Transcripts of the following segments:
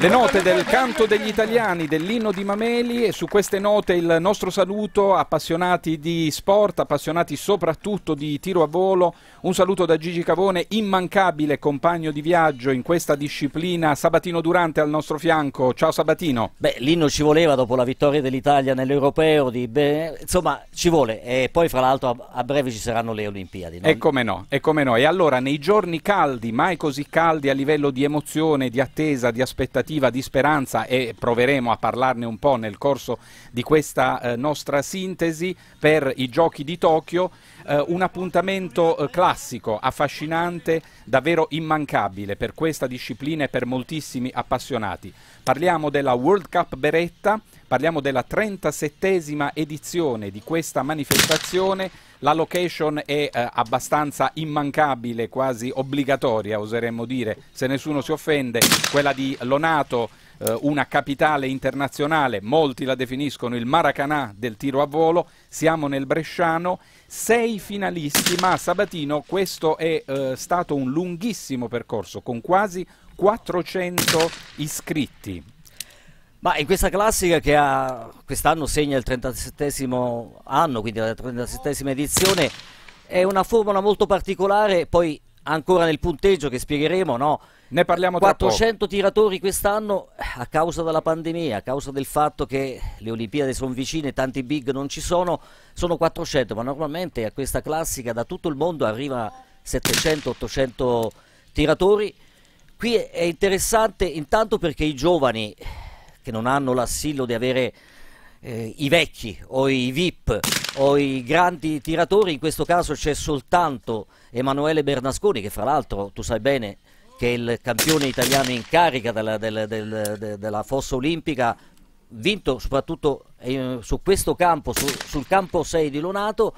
Le note del canto degli italiani, dell'inno di Mameli e su queste note il nostro saluto appassionati di sport, appassionati soprattutto di tiro a volo. Un saluto da Gigi Cavone, immancabile compagno di viaggio in questa disciplina. Sabatino Durante al nostro fianco. Ciao Sabatino. Beh, l'inno ci voleva dopo la vittoria dell'Italia nell'Europeo, di, beh, insomma ci vuole e poi fra l'altro a, a breve ci saranno le Olimpiadi. No? E come no, e come no. E allora nei giorni caldi, mai così caldi a livello di emozione, di attesa, di aspettativa, aspettativa di speranza e proveremo a parlarne un po' nel corso di questa eh, nostra sintesi per i giochi di Tokyo. Eh, un appuntamento eh, classico, affascinante, davvero immancabile per questa disciplina e per moltissimi appassionati. Parliamo della World Cup Beretta, parliamo della 37esima edizione di questa manifestazione. La location è eh, abbastanza immancabile, quasi obbligatoria, oseremmo dire, se nessuno si offende, quella di Lonato, eh, una capitale internazionale, molti la definiscono il Maracanà del tiro a volo, siamo nel Bresciano, sei finalisti, ma Sabatino questo è eh, stato un lunghissimo percorso con quasi 400 iscritti. Ma in questa classica che ha, quest'anno segna il 37 anno, quindi la 37 edizione, è una formula molto particolare, poi ancora nel punteggio che spiegheremo, no? Ne parliamo 400 tiratori quest'anno a causa della pandemia, a causa del fatto che le Olimpiadi sono vicine, tanti big non ci sono, sono 400, ma normalmente a questa classica da tutto il mondo arriva 700-800 tiratori. Qui è interessante intanto perché i giovani che non hanno l'assillo di avere eh, i vecchi o i VIP o i grandi tiratori, in questo caso c'è soltanto Emanuele Bernasconi che fra l'altro tu sai bene che è il campione italiano in carica della, della, della, della fossa olimpica, vinto soprattutto eh, su questo campo, su, sul campo 6 di Lonato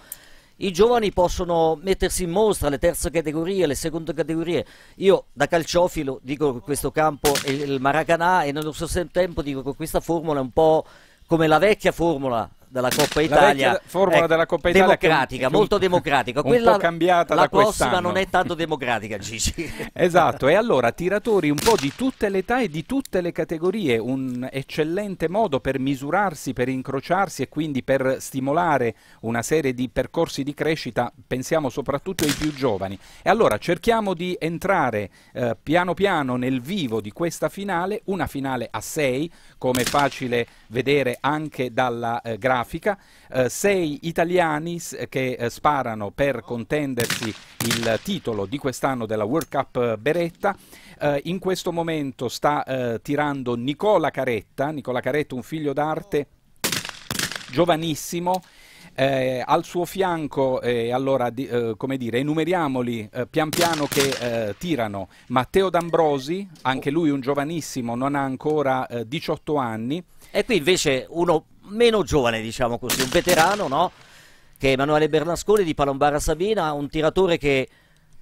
i giovani possono mettersi in mostra le terze categorie, le seconde categorie. Io da calciofilo dico che questo campo è il Maracanà e nello stesso tempo dico che questa formula è un po' come la vecchia formula della Coppa Italia. La formula eh, della Coppa Italia democratica, un, molto democratica. Quella, cambiata la da prossima non è tanto democratica, Gigi. esatto, e allora tiratori un po' di tutte le età e di tutte le categorie, un eccellente modo per misurarsi, per incrociarsi e quindi per stimolare una serie di percorsi di crescita, pensiamo soprattutto ai più giovani. E allora cerchiamo di entrare eh, piano piano nel vivo di questa finale, una finale a sei, come è facile vedere anche dalla eh, grafica grafica, eh, sei italiani che eh, sparano per contendersi il titolo di quest'anno della World Cup eh, Beretta. Eh, in questo momento sta eh, tirando Nicola Caretta, Nicola Caretta un figlio d'arte giovanissimo, eh, al suo fianco, eh, allora, di, eh, come dire, enumeriamoli eh, pian piano che tirano Matteo D'Ambrosi, anche lui un giovanissimo, non ha ancora 18 anni. E qui invece uno meno giovane, diciamo così, un veterano, no? Che è Emanuele Bernasconi di Palombara Sabina, un tiratore che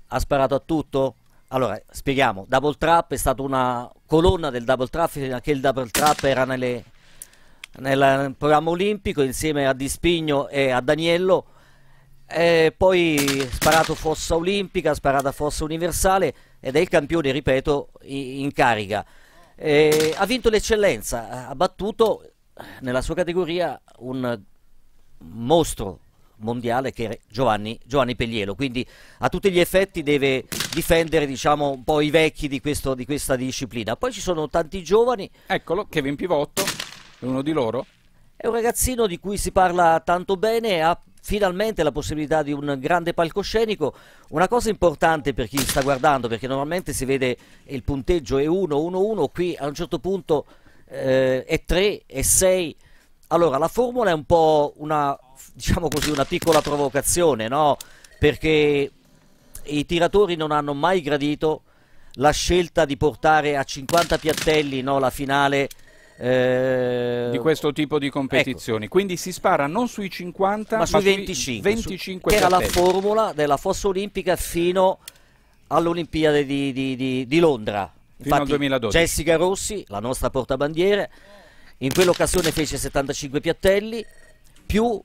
ha sparato a tutto. Allora, spieghiamo, Double Trap è stata una colonna del Double Trap, anche il Double Trap era nelle, nel programma olimpico insieme a Dispigno e a Daniello. E poi sparato fossa olimpica, sparato a fossa universale ed è il campione, ripeto, in carica. E ha vinto l'eccellenza, ha battuto nella sua categoria un mostro mondiale che è Giovanni, Giovanni Peglielo, quindi a tutti gli effetti deve difendere diciamo, un po' i vecchi di, questo, di questa disciplina. Poi ci sono tanti giovani. Eccolo, Kevin Pivotto, è uno di loro. È un ragazzino di cui si parla tanto bene ha finalmente la possibilità di un grande palcoscenico. Una cosa importante per chi sta guardando, perché normalmente si vede il punteggio è 1, 1, 1, qui a un certo punto eh, e 3 e 6. Allora, la formula è un po' una, diciamo così, una piccola provocazione, no? Perché i tiratori non hanno mai gradito la scelta di portare a 50 piattelli no, la finale eh... di questo tipo di competizioni. Ecco. Quindi si spara non sui 50 ma, ma sui 25, 25 su, che era la formula della fossa olimpica fino all'Olimpiade di, di, di, di Londra. Fino Infatti, al 2012. Jessica Rossi, la nostra portabandiere, in quell'occasione fece 75 piattelli più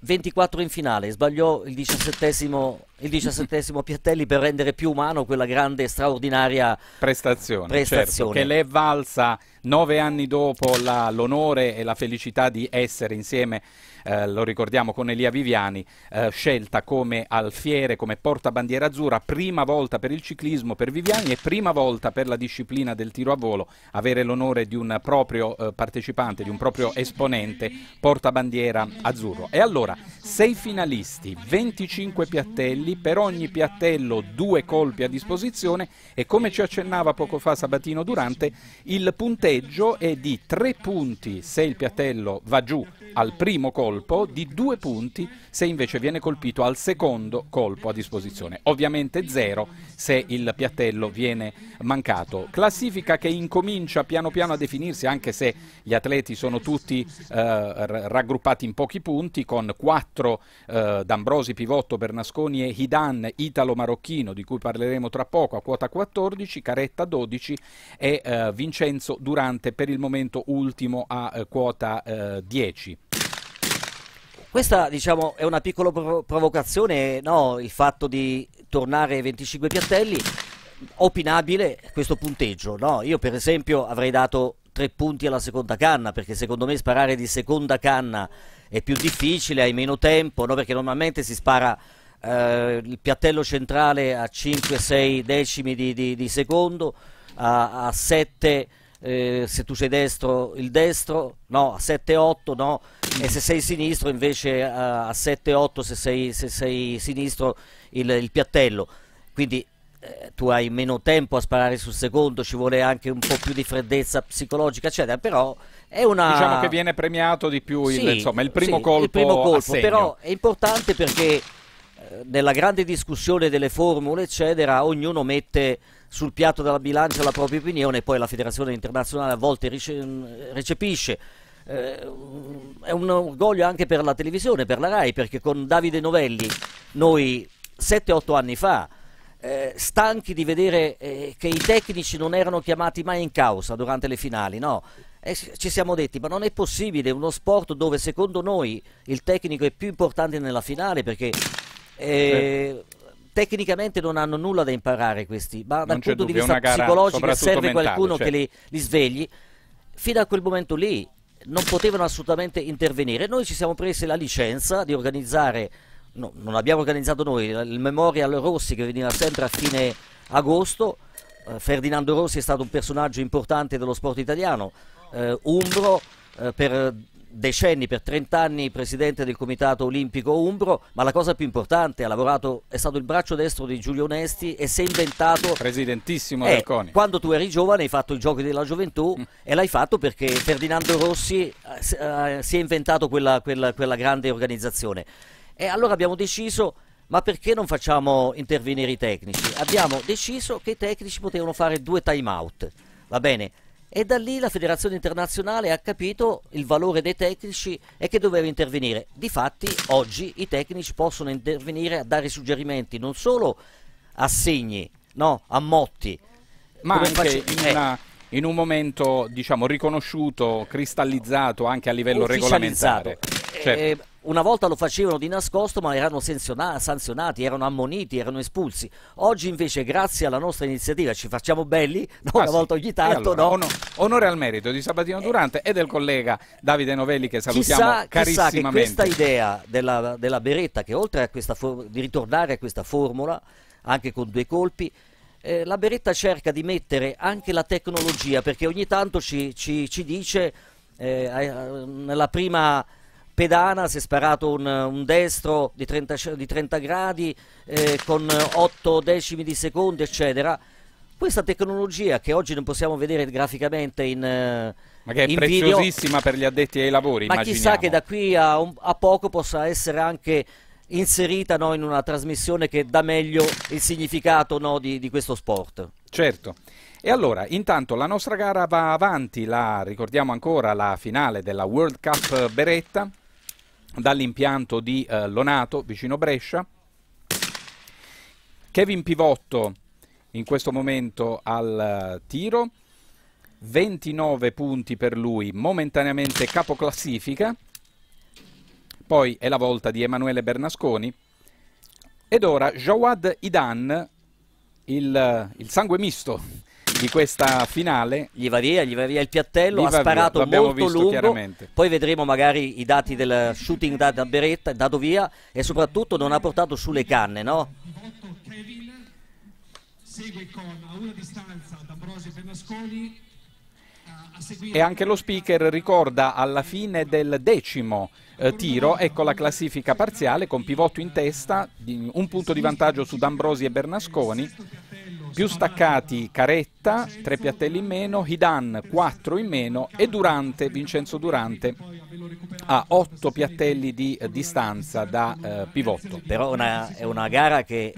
24 in finale, sbagliò il diciassettesimo il diciassettesimo Piattelli per rendere più umano quella grande e straordinaria prestazione, prestazione. Certo, che le è valsa nove anni dopo l'onore e la felicità di essere insieme eh, lo ricordiamo con Elia Viviani, eh, scelta come alfiere, come portabandiera azzurra, prima volta per il ciclismo per Viviani e prima volta per la disciplina del tiro a volo, avere l'onore di un proprio eh, partecipante, di un proprio esponente, portabandiera azzurro. E allora, sei finalisti, 25 piattelli, per ogni piattello due colpi a disposizione e come ci accennava poco fa Sabatino Durante, il punteggio è di tre punti se il piattello va giù al primo colpo di due punti se invece viene colpito al secondo colpo a disposizione. Ovviamente zero se il piattello viene mancato. Classifica che incomincia piano piano a definirsi anche se gli atleti sono tutti eh, raggruppati in pochi punti con quattro eh, D'Ambrosi, Pivotto, Bernasconi e Hidan italo-marocchino di cui parleremo tra poco a quota 14, Caretta 12 e eh, Vincenzo Durante per il momento ultimo a eh, quota 10. Eh, questa diciamo, è una piccola provocazione, no? il fatto di tornare ai 25 piattelli, opinabile questo punteggio. No? Io per esempio avrei dato tre punti alla seconda canna, perché secondo me sparare di seconda canna è più difficile, hai meno tempo, no? perché normalmente si spara eh, il piattello centrale a 5-6 decimi di, di, di secondo, a, a 7 eh, se tu sei destro il destro, no, a 7-8 no, e se sei sinistro invece a, a 7-8 se sei, se sei sinistro il, il piattello. Quindi eh, tu hai meno tempo a sparare sul secondo, ci vuole anche un po' più di freddezza psicologica, eccetera, però è una... Diciamo che viene premiato di più il, sì, insomma, il primo sì, colpo. Il primo colpo però è importante perché nella grande discussione delle formule, eccetera, ognuno mette sul piatto della bilancia la propria opinione e poi la federazione internazionale a volte recepisce. Eh, è un orgoglio anche per la televisione, per la RAI, perché con Davide Novelli noi 7-8 anni fa, eh, stanchi di vedere eh, che i tecnici non erano chiamati mai in causa durante le finali, no? E ci siamo detti, ma non è possibile uno sport dove secondo noi il tecnico è più importante nella finale perché eh, tecnicamente non hanno nulla da imparare questi, ma dal punto di vista psicologico serve mentale, qualcuno certo. che li, li svegli. Fino a quel momento lì non potevano assolutamente intervenire. Noi ci siamo presi la licenza di organizzare, no, non abbiamo organizzato noi, il Memorial Rossi che veniva sempre a fine agosto. Eh, Ferdinando Rossi è stato un personaggio importante dello sport italiano, eh, umbro, eh, per decenni, per 30 anni presidente del Comitato Olimpico Umbro, ma la cosa più importante, ha lavorato, è stato il braccio destro di Giulio Onesti e si è inventato... Presidentissimo eh, del CONI. Quando tu eri giovane hai fatto i giochi della gioventù mm. e l'hai fatto perché Ferdinando Rossi eh, si è inventato quella, quella, quella grande organizzazione. E allora abbiamo deciso ma perché non facciamo intervenire i tecnici? Abbiamo deciso che i tecnici potevano fare due time out, va bene? E da lì la federazione internazionale ha capito il valore dei tecnici e che doveva intervenire. Difatti oggi i tecnici possono intervenire a dare suggerimenti non solo a segni, no, a motti, ma anche in, eh, una, in, un momento diciamo riconosciuto, cristallizzato anche a livello regolamentare. Certo. Eh, una volta lo facevano di nascosto ma erano sanzionati, erano ammoniti, erano espulsi. Oggi invece grazie alla nostra iniziativa ci facciamo belli, no? ah, una sì. volta ogni tanto. Allora, no? ono, onore al merito di Sabatino Durante e del collega Davide Novelli che salutiamo chissà, carissimamente. Chissà che questa idea della, della Beretta che oltre a questa di ritornare a questa formula anche con due colpi eh, la Beretta cerca di mettere anche la tecnologia perché ogni tanto ci, ci, ci dice eh, nella prima pedana, si è sparato un, un destro di 30, di 30 gradi eh, con 8 decimi di secondo, eccetera. Questa tecnologia che oggi non possiamo vedere graficamente in eh, ma che è preziosissima video, per gli addetti ai lavori, ma chissà che da qui a, un, a poco possa essere anche inserita no, in una trasmissione che dà meglio il significato no, di, di questo sport. Certo. E allora, intanto la nostra gara va avanti, la, ricordiamo ancora la finale della World Cup Beretta, dall'impianto di eh, Lonato, vicino Brescia. Kevin Pivotto in questo momento al uh, tiro, 29 punti per lui, momentaneamente capoclassifica. Poi è la volta di Emanuele Bernasconi, Ed ora Jawad Idan, il, il sangue misto di questa finale. Gli va via, gli va via il piattello, ha sparato molto lungo, poi vedremo magari i dati del shooting da, da Beretta, dato via e soprattutto non ha portato sulle canne, no? Segue con a una distanza D'Ambrosi Bernasconi e anche lo speaker ricorda alla fine del decimo eh, tiro, ecco la classifica parziale con pivotto in testa, un punto di vantaggio su D'Ambrosi e Bernasconi, più staccati Caretta, tre piattelli in meno, Hidan quattro in meno e Durante, Vincenzo Durante ha otto piattelli di eh, distanza da eh, pivotto. Però una, è una gara che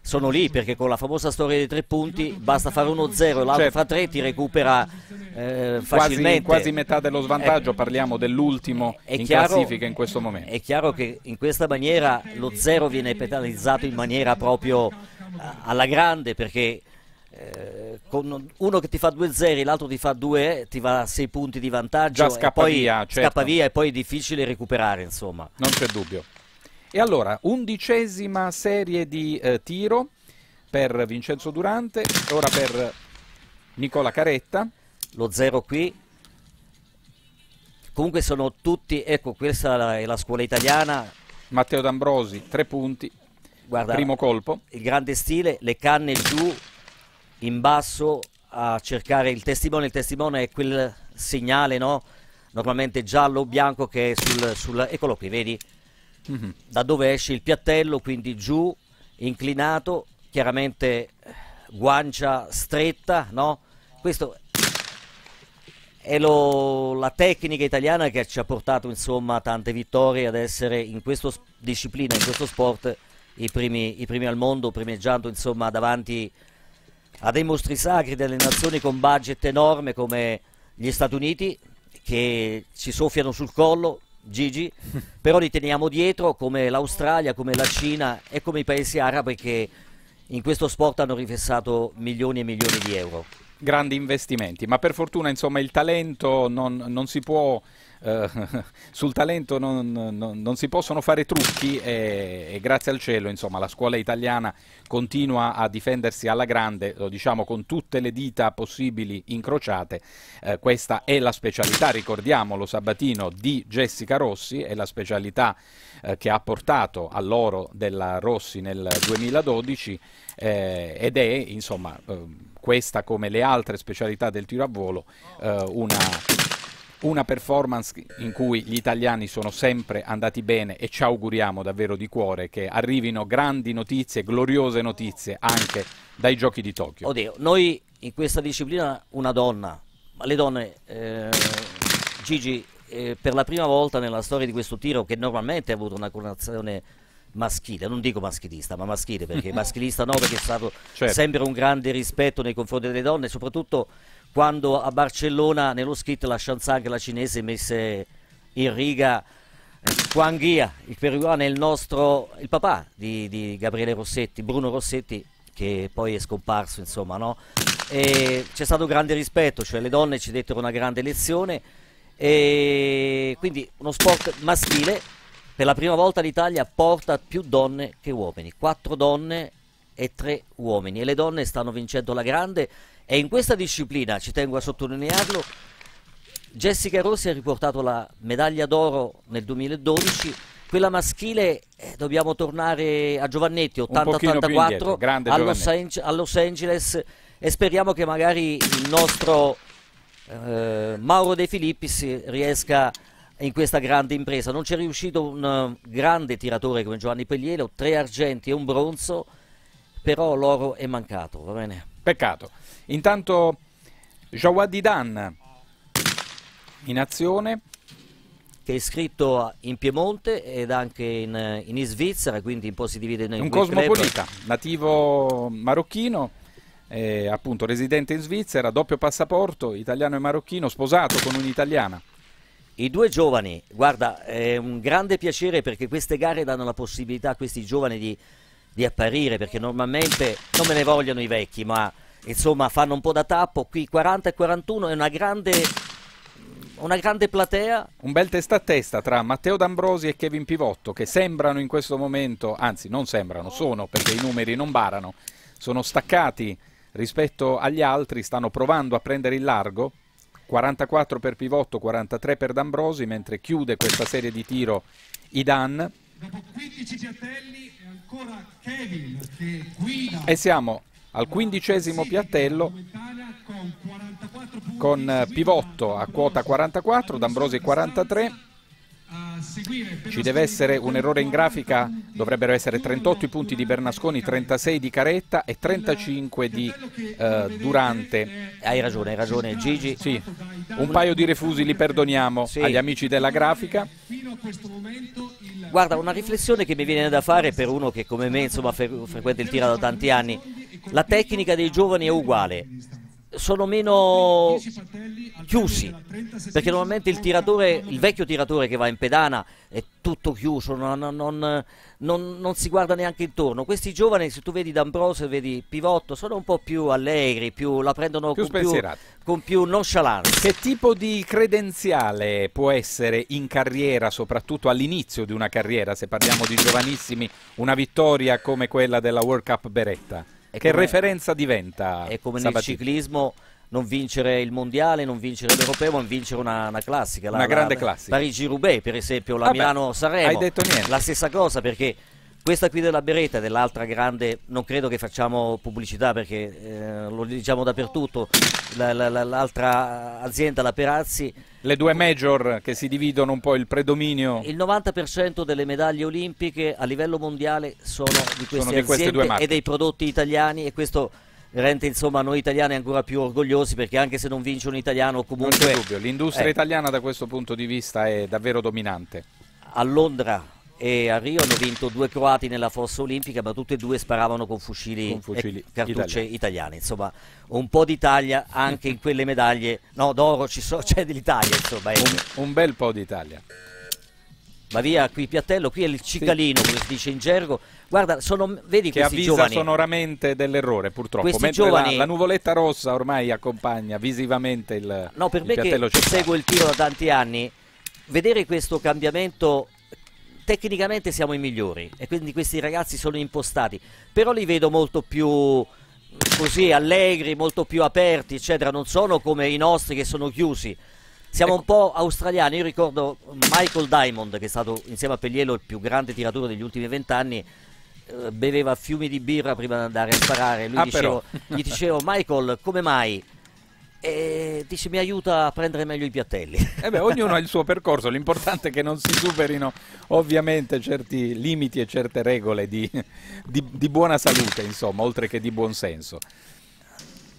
sono lì perché con la famosa storia dei tre punti basta fare uno zero e l'altro certo. fa tre ti recupera eh, facilmente. Quasi, quasi, metà dello svantaggio, è, parliamo dell'ultimo in chiaro, classifica in questo momento. È chiaro che in questa maniera lo zero viene penalizzato in maniera proprio alla grande perché eh, con uno che ti fa due zeri, l'altro ti fa due, ti va a sei punti di vantaggio Già scappa e poi via, certo. scappa via e poi è difficile recuperare insomma. Non c'è dubbio. E allora, undicesima serie di eh, tiro per Vincenzo Durante, ora per Nicola Caretta. Lo zero qui. Comunque sono tutti, ecco questa è la scuola italiana. Matteo D'Ambrosi, tre punti. Guarda, primo colpo. Il grande stile, le canne giù, in basso a cercare il testimone. Il testimone è quel segnale, no? Normalmente giallo o bianco che è sul, sul eccolo qui, vedi? mm-hmm. da dove esce il piattello, quindi giù, inclinato, chiaramente guancia stretta, no? Questo è lo, la tecnica italiana che ci ha portato insomma tante vittorie ad essere in questa disciplina, in questo sport i primi, i primi al mondo, primeggiando insomma davanti a dei mostri sacri delle nazioni con budget enorme come gli Stati Uniti che ci soffiano sul collo, Gigi, però li teniamo dietro come l'Australia, come la Cina e come i paesi arabi che in questo sport hanno rifessato milioni e milioni di euro. Grandi investimenti, ma per fortuna insomma il talento non, non si può eh, sul talento non, non, non, si possono fare trucchi e, e, grazie al cielo insomma, la scuola italiana continua a difendersi alla grande, lo diciamo con tutte le dita possibili incrociate. Eh, questa è la specialità, ricordiamolo Sabatino, di Jessica Rossi, è la specialità eh, che ha portato all'oro della Rossi nel 2012 eh, ed è insomma eh, questa come le altre specialità del tiro a volo una una performance in cui gli italiani sono sempre andati bene e ci auguriamo davvero di cuore che arrivino grandi notizie, gloriose notizie anche dai giochi di Tokyo. Oddio, noi in questa disciplina una donna, ma le donne, eh, Gigi, eh, per la prima volta nella storia di questo tiro che normalmente ha avuto una connotazione maschile, non dico maschilista, ma maschile perché maschilista no, perché è stato certo. sempre un grande rispetto nei confronti delle donne, soprattutto quando a Barcellona nello skit la Shanzang, la cinese, messe in riga Juan Ghia, il peruviano è il nostro, il papà di, di, Gabriele Rossetti, Bruno Rossetti, che poi è scomparso, insomma, no? C'è stato grande rispetto, cioè le donne ci dettero una grande lezione. E quindi uno sport maschile, per la prima volta l'Italia porta più donne che uomini, quattro donne e tre uomini. E le donne stanno vincendo la grande e in questa disciplina, ci tengo a sottolinearlo, Jessica Rossi ha riportato la medaglia d'oro nel 2012 quella maschile eh, dobbiamo tornare a Giovannetti 80-84 a, Los a Los Angeles. E speriamo che magari il nostro eh, Mauro De Filippis riesca in questa grande impresa. Non c'è riuscito un uh, grande tiratore come Giovanni Pellielo tre argenti e un bronzo però l'oro è mancato va bene peccato Intanto Jawad Dan in azione. Che è iscritto in Piemonte ed anche in, in Svizzera, quindi un po' si divide in Un cosmopolita, nativo marocchino, eh, appunto residente in Svizzera, doppio passaporto, italiano e marocchino, sposato con un'italiana. I due giovani, guarda, è un grande piacere perché queste gare danno la possibilità a questi giovani di, di apparire, perché normalmente non me ne vogliono i vecchi, ma insomma fanno un po' da tappo, qui 40 e 41 è una grande una grande platea. Un bel testa a testa tra Matteo D'Ambrosi e Kevin Pivotto che sembrano in questo momento, anzi non sembrano, sono perché i numeri non barano, sono staccati rispetto agli altri, stanno provando a prendere il largo. 44 per Pivotto, 43 per D'Ambrosi, mentre chiude questa serie di tiro Idan. Dopo 15 piattelli E siamo al quindicesimo piattello con Pivotto a quota 44, D'Ambrosi 43. Ci deve essere un errore in grafica, dovrebbero essere 38 i punti di Bernasconi, 36 di Caretta e 35 di eh, Durante. Hai ragione, hai ragione Gigi. Sì, un paio di refusi li perdoniamo sì. agli amici della grafica. Guarda, una riflessione che mi viene da fare per uno che come me insomma, frequenta il tiro da tanti anni. La tecnica dei giovani è uguale sono meno chiusi perché normalmente il tiratore il vecchio tiratore che va in pedana è tutto chiuso non, non, non, non, si guarda neanche intorno questi giovani se tu vedi D'Ambrosio vedi Pivotto sono un po' più allegri più, la prendono più con, più, con più nonchalance che tipo di credenziale può essere in carriera soprattutto all'inizio di una carriera se parliamo di giovanissimi una vittoria come quella della World Cup Beretta è che come, referenza diventa? È come Sabatini. nel ciclismo non vincere il mondiale, non vincere l'europeo, ma vincere una, una classica. La, una grande classica. Parigi-Roubaix, per esempio, la Milano-Sanremo. Hai detto niente. La stessa cosa perché questa qui della Beretta dell'altra grande, non credo che facciamo pubblicità perché eh, lo diciamo dappertutto, la, la, la, l'altra azienda, la Perazzi. Le due major che si dividono un po' il predominio. Il 90% delle medaglie olimpiche a livello mondiale sono di queste sono di aziende e dei prodotti italiani e questo rende insomma noi italiani ancora più orgogliosi perché anche se non vince un italiano comunque... Non c'è dubbio, l'industria eh, italiana da questo punto di vista è davvero dominante. A Londra e a Rio hanno vinto due croati nella fossa olimpica ma tutti e due sparavano con fucili, con fucili e cartucce italiane. italiane insomma un po' d'Italia anche in quelle medaglie no d'oro so, c'è dell'Italia insomma un, un, bel po' d'Italia ma via qui Piattello qui è il cicalino come si dice in gergo. Guarda sono, vedi che avvisa giovani. sonoramente dell'errore purtroppo questi giovani, la, la, nuvoletta rossa ormai accompagna visivamente il no per il me che, che seguo il tiro da tanti anni vedere questo cambiamento tecnicamente siamo i migliori e quindi questi ragazzi sono impostati, però li vedo molto più così allegri, molto più aperti, eccetera, non sono come i nostri che sono chiusi. Siamo ecco. un po' australiani, io ricordo Michael Diamond che è stato insieme a Peglielo il più grande tiratore degli ultimi vent'anni, eh, beveva fiumi di birra prima di andare a sparare, Lui ah, dicevo, gli dicevo Michael come mai? e dice mi aiuta a prendere meglio i piattelli. Eh beh, ognuno ha il suo percorso, l'importante è che non si superino ovviamente certi limiti e certe regole di, di, di buona salute, insomma, oltre che di buon senso.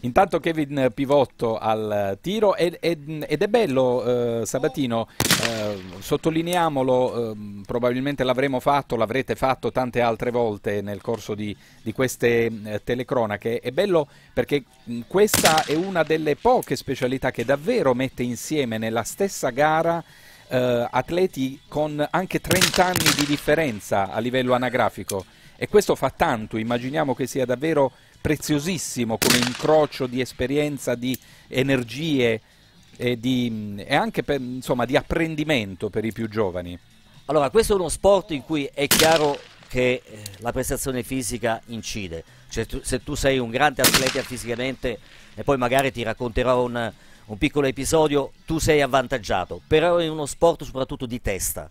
Intanto Kevin Pivotto al tiro ed, è bello eh, Sabatino, eh, sottolineiamolo, eh, probabilmente l'avremo fatto, l'avrete fatto tante altre volte nel corso di, di queste eh, telecronache, è bello perché questa è una delle poche specialità che davvero mette insieme nella stessa gara eh, atleti con anche 30 anni di differenza a livello anagrafico. E questo fa tanto, immaginiamo che sia davvero preziosissimo come incrocio di esperienza, di energie e, di, e anche per, insomma, di apprendimento per i più giovani. Allora, questo è uno sport in cui è chiaro che eh, la prestazione fisica incide. Cioè, tu, se tu sei un grande atleta fisicamente e poi magari ti racconterò un, un piccolo episodio, tu sei avvantaggiato, però è uno sport soprattutto di testa,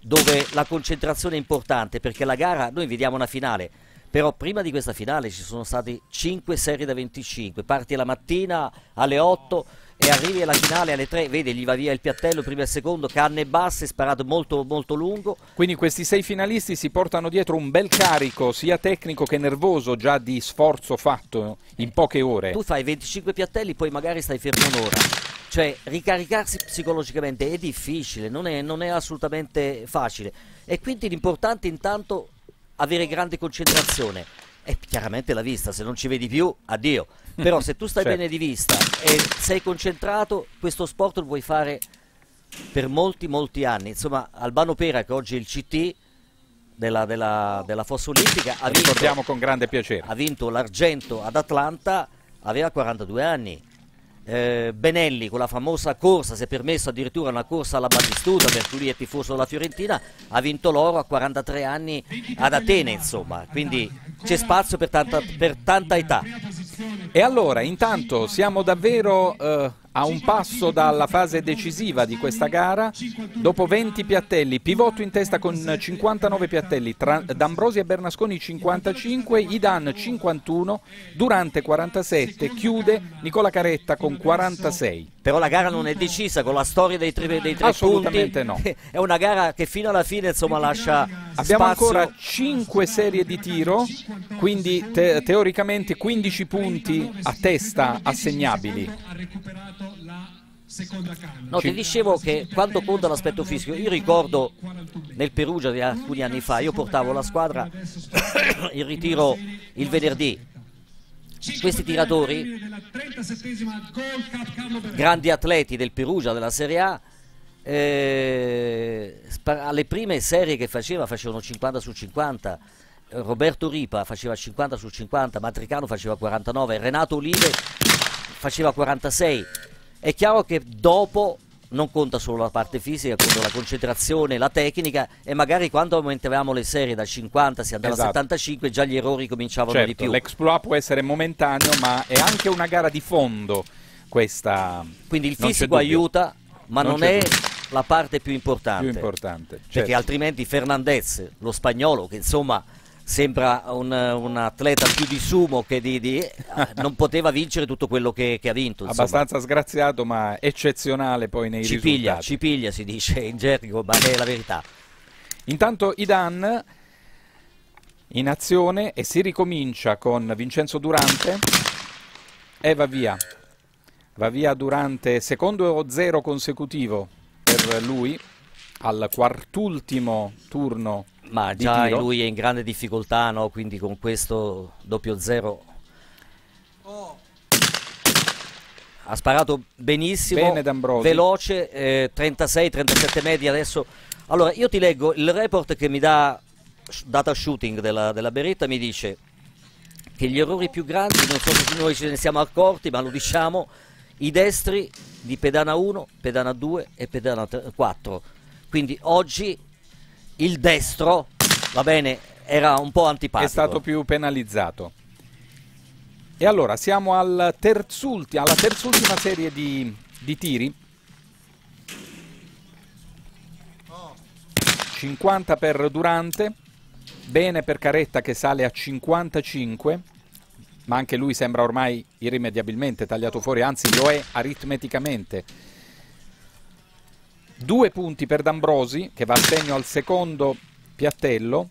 dove la concentrazione è importante perché la gara, noi vediamo una finale, però prima di questa finale ci sono stati 5 serie da 25, parti la mattina alle 8 e arrivi alla finale alle 3, vedi gli va via il piattello prima e secondo, canne basse, sparato molto, molto lungo. Quindi questi sei finalisti si portano dietro un bel carico sia tecnico che nervoso già di sforzo fatto in poche ore. Tu fai 25 piattelli poi magari stai fermo un'ora. Cioè ricaricarsi psicologicamente è difficile, non è, non è assolutamente facile e quindi l'importante intanto avere grande concentrazione. E chiaramente la vista, se non ci vedi più, addio. Però se tu stai certo. bene di vista e sei concentrato, questo sport lo vuoi fare per molti, molti anni. Insomma, Albano Pera, che oggi è il CT della, della, della Fossa Olimpica, ha vinto, con grande piacere. Ha vinto l'argento ad Atlanta, aveva 42 anni. Eh, Benelli con la famosa corsa, si è permesso addirittura una corsa alla Battistuta, per cui lui è tifoso della Fiorentina, ha vinto l'oro a 43 anni ad Atene, insomma, quindi c'è spazio per tanta, per tanta età. E allora, intanto siamo davvero eh, a un passo dalla fase decisiva di questa gara, dopo 20 piattelli, pivotto in testa con 59 piattelli, tra D'Ambrosi e Bernasconi 55, Idan 51, Durante 47, chiude Nicola Caretta con 46. Però la gara non è decisa con la storia dei tre, dei tre Assolutamente punti. no. È una gara che fino alla fine insomma lascia Abbiamo spazio. ancora 5 serie di tiro, quindi te- teoricamente 15 punti a testa assegnabili. No, ti dicevo che quando conta l'aspetto fisico, io ricordo nel Perugia di alcuni anni fa, io portavo la squadra in ritiro il venerdì. Questi tiratori, grandi atleti del Perugia, della Serie A, eh, alle prime serie che faceva facevano 50 su 50. eh, Roberto Ripa faceva 50 su 50, Matricano faceva 49, Renato Olive faceva 46. È chiaro che dopo non conta solo la parte fisica, conta la concentrazione, la tecnica e magari quando aumentavamo le serie da 50 si andava Esatto. a 75 già gli errori cominciavano di Certo, più. l'exploit può essere momentaneo, ma è anche una gara di fondo questa. Quindi il non fisico aiuta, ma Non non, è dubbio. la parte più importante. più importante. Perché certo. altrimenti Fernandez, lo spagnolo, che insomma sembra un, un atleta più di sumo che di, di- eh, non poteva vincere tutto quello che, che ha vinto. insomma. Abbastanza sgraziato, ma eccezionale poi nei ci piglia, risultati. ci piglia si dice in gergo, ma è la verità. Intanto Idan in azione e si ricomincia con Vincenzo Durante e va via. Va via Durante, secondo zero consecutivo per lui al quartultimo turno Ma già lui è in grande difficoltà, no? quindi con questo doppio zero ha sparato benissimo, veloce, eh, 36-37 metri adesso. Allora io ti leggo il report che mi dà data shooting della, della Beretta, mi dice che gli errori più grandi, non so se noi ce ne siamo accorti, ma lo diciamo, i destri di pedana 1, pedana 2 e pedana 3 4. Quindi oggi il destro, va bene, era un po' antipatico. è stato più penalizzato. E allora siamo al terzulti- alla terzultima serie di, di tiri. 50 per Durante, bene per Caretta che sale a 55, ma anche lui sembra ormai irrimediabilmente tagliato fuori, anzi lo è aritmeticamente. Due punti per D'Ambrosi che va a segno al secondo piattello.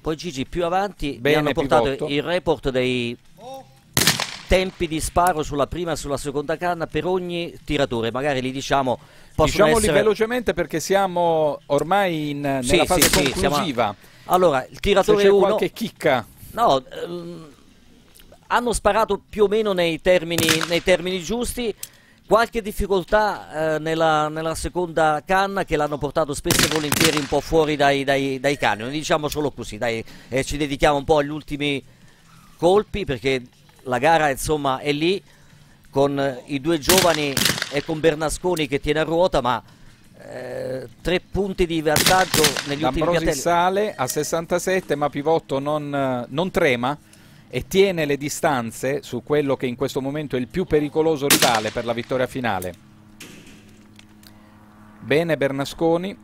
Poi Gigi più avanti mi Bene, hanno portato pivotto. il report dei tempi di sparo sulla prima e sulla seconda canna per ogni tiratore, magari li diciamo Diciamoli essere velocemente perché siamo ormai in- nella Sì, fase sì, sì, siamo- conclusiva. Allora, il tiratore c'è 1 qualche chicca, No, ehm, hanno sparato più o meno nei termini, nei termini giusti. Qualche difficoltà eh, nella, nella seconda canna che l'hanno portato spesso e volentieri un po' fuori dai, dai, dai canoni. Diciamo solo così, dai, eh, ci dedichiamo un po' agli ultimi colpi perché la gara insomma è lì con eh, i due giovani e con Bernasconi che tiene a ruota, ma eh, tre punti di vantaggio negli ultimi D'Ambrosi piattelli. sale a 67 ma Pivotto non, eh, non trema e tiene le distanze su quello che in questo momento è il più pericoloso rivale per la vittoria finale. Bene Bernasconi,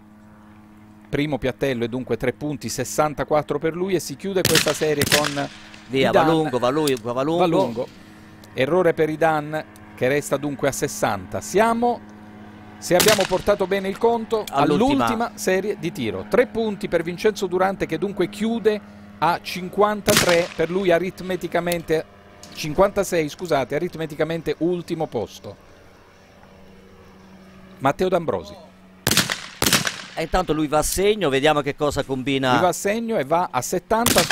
primo piattello e dunque tre punti, 64 per lui e si chiude questa serie con Via, va Idan. lungo, va, lui, va lungo. Va lungo. Errore per Idan che resta dunque a 60. Siamo, se abbiamo portato bene il conto, All'ultima. all'ultima serie di tiro. Tre punti per Vincenzo Durante che dunque chiude a 53 per lui aritmeticamente 56, scusate, aritmeticamente ultimo posto. Matteo D'Ambrosi E intanto lui va a segno, vediamo che cosa combina. Lui va a segno e va a 70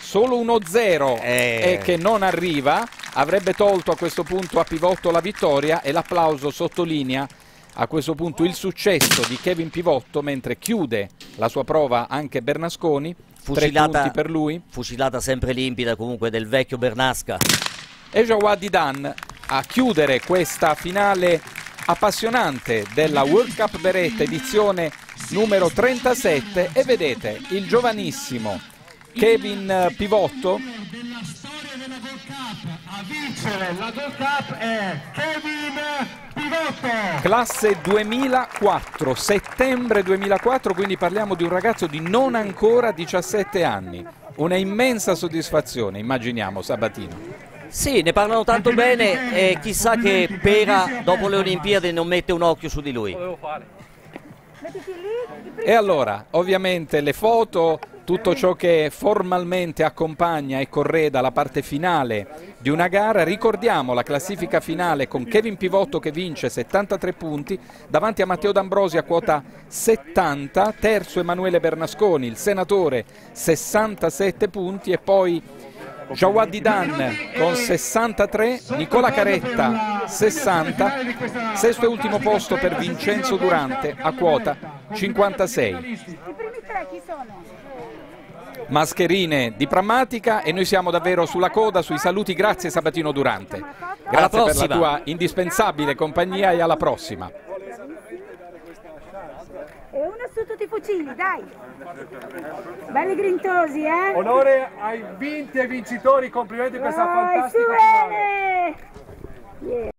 solo 1-0 Eh. e che non arriva avrebbe tolto a questo punto a Pivotto la vittoria e l'applauso sottolinea a questo punto il successo di Kevin Pivotto mentre chiude la sua prova anche Bernasconi tre Fucilata- punti per lui. Fucilata sempre limpida comunque del vecchio Bernasca. e Jawadi Dan a chiudere questa finale appassionante della World Cup Beretta edizione numero 37 e vedete il giovanissimo Kevin Pivotto. A vincere la Gold Cup è Kevin Pivotto classe 2004 settembre 2004 quindi parliamo di un ragazzo di non ancora 17 anni. Una immensa soddisfazione immaginiamo Sabatino. Sì, ne parlano tanto bene e chissà che Pera dopo le Olimpiadi non mette un occhio su di lui. E allora, ovviamente le foto, tutto ciò che formalmente accompagna e correda la parte finale di una gara, ricordiamo la classifica finale con Kevin Pivotto che vince 73 punti davanti a Matteo D'Ambrosi a quota 70, terzo Emanuele Bernasconi, il senatore 67 punti e poi Jawad Dan con 63, Nicola Caretta 60, sesto e ultimo posto per Vincenzo Durante a quota 56. Mascherine di Prammatica e noi siamo davvero sulla coda, sui saluti, grazie Sabatino Durante. Grazie per la tua indispensabile compagnia e alla prossima su tutti i fucili, dai! Belli grintosi, eh? Onore ai vinti e vincitori, complimenti per questa fantastica finale!